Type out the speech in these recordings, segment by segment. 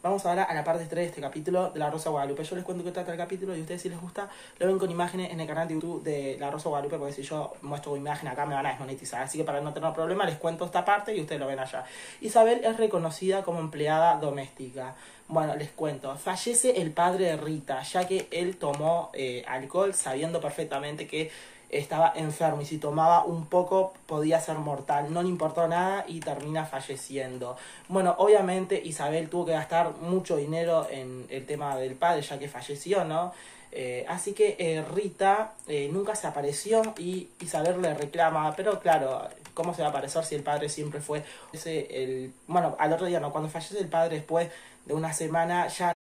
Vamos ahora a la parte 3 de este capítulo de La Rosa Guadalupe. Yo les cuento qué trata el capítulo y ustedes si les gusta lo ven con imágenes en el canal de YouTube de La Rosa Guadalupe porque si yo muestro imagen acá me van a desmonetizar. Así que para no tener problema les cuento esta parte y ustedes lo ven allá. Isabel es reconocida como empleada doméstica. Bueno, les cuento. Fallece el padre de Rita ya que él tomó eh, alcohol sabiendo perfectamente que estaba enfermo y si tomaba un poco podía ser mortal. No le importó nada y termina falleciendo. Bueno, obviamente Isabel tuvo que gastar mucho dinero en el tema del padre ya que falleció, ¿no? Eh, así que eh, Rita eh, nunca se apareció y Isabel le reclama, pero claro, ¿cómo se va a aparecer si el padre siempre fue ese, el, bueno, al otro día no, cuando fallece el padre después de una semana ya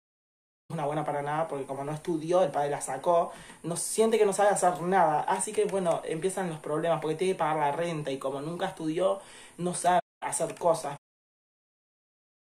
una buena para nada porque como no estudió, el padre la sacó, no siente que no sabe hacer nada. Así que bueno, empiezan los problemas porque tiene que pagar la renta y como nunca estudió, no sabe hacer cosas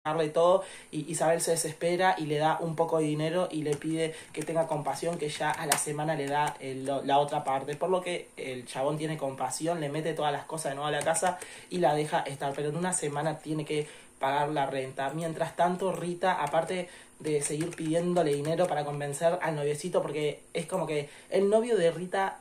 darle todo y Isabel se desespera y le da un poco de dinero y le pide que tenga compasión que ya a la semana le da el, la otra parte. Por lo que el chabón tiene compasión le mete todas las cosas de nuevo a la casa y la deja estar. Pero en una semana tiene que pagar la renta. Mientras tanto Rita aparte de seguir pidiéndole dinero para convencer al noviecito porque es como que el novio de Rita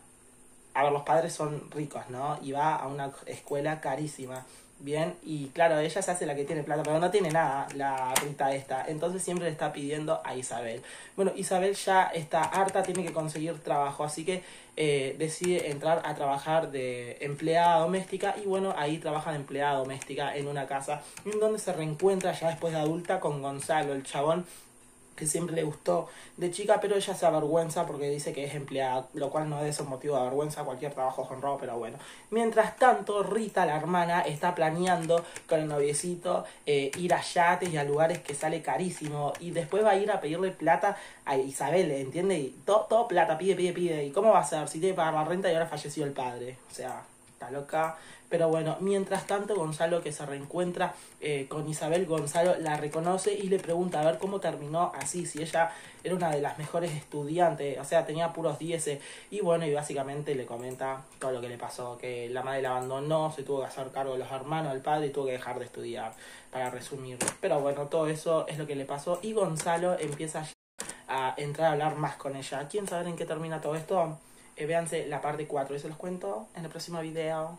a ver los padres son ricos no y va a una escuela carísima Bien, y claro, ella se hace la que tiene plata, pero no tiene nada, la Rita esta. Entonces siempre le está pidiendo a Isabel. Bueno, Isabel ya está harta, tiene que conseguir trabajo, así que eh, decide entrar a trabajar de empleada doméstica y bueno, ahí trabaja de empleada doméstica en una casa en donde se reencuentra ya después de adulta con Gonzalo, el chabón que siempre le gustó de chica, pero ella se avergüenza porque dice que es empleada, lo cual no es un motivo de avergüenza, cualquier trabajo honrado, pero bueno. Mientras tanto, Rita, la hermana, está planeando con el noviecito eh, ir a yates y a lugares que sale carísimo, y después va a ir a pedirle plata a Isabel, ¿entiende? Y todo, todo plata, pide, pide, pide, ¿y cómo va a ser? Si tiene que pagar la renta y ahora falleció el padre, o sea, está loca. Pero bueno, mientras tanto Gonzalo que se reencuentra eh, con Isabel, Gonzalo la reconoce y le pregunta a ver cómo terminó así, si ella era una de las mejores estudiantes, o sea, tenía puros 10 y bueno, y básicamente le comenta todo lo que le pasó, que la madre la abandonó, se tuvo que hacer cargo de los hermanos, del padre y tuvo que dejar de estudiar, para resumir. Pero bueno, todo eso es lo que le pasó y Gonzalo empieza a entrar a hablar más con ella. ¿Quién sabe en qué termina todo esto? Eh, véanse la parte 4 y se los cuento en el próximo video.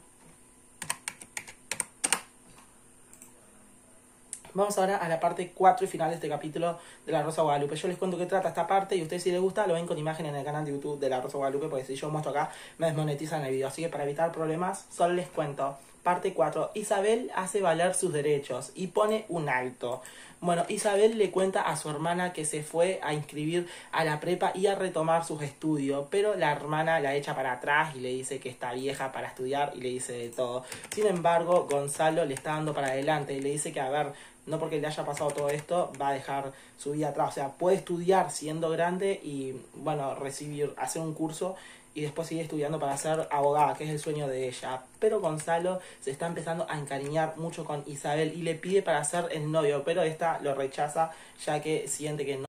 Vamos ahora a la parte 4 y final de este capítulo de La Rosa Guadalupe. Yo les cuento qué trata esta parte y ustedes si les gusta lo ven con imagen en el canal de YouTube de La Rosa Guadalupe porque si yo muestro acá me desmonetizan el video. Así que para evitar problemas solo les cuento. Parte 4. Isabel hace valer sus derechos y pone un alto. Bueno, Isabel le cuenta a su hermana que se fue a inscribir a la prepa y a retomar sus estudios, pero la hermana la echa para atrás y le dice que está vieja para estudiar y le dice de todo. Sin embargo, Gonzalo le está dando para adelante y le dice que, a ver, no porque le haya pasado todo esto, va a dejar su vida atrás. O sea, puede estudiar siendo grande y, bueno, recibir, hacer un curso y después seguir estudiando para ser abogada, que es el sueño de ella. Pero Gonzalo se está empezando a encariñar mucho con Isabel y le pide para ser el novio, pero esta lo rechaza ya que siente que no.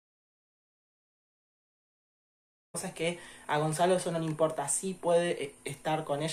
La cosa es que a Gonzalo eso no le importa, sí puede eh, estar con ella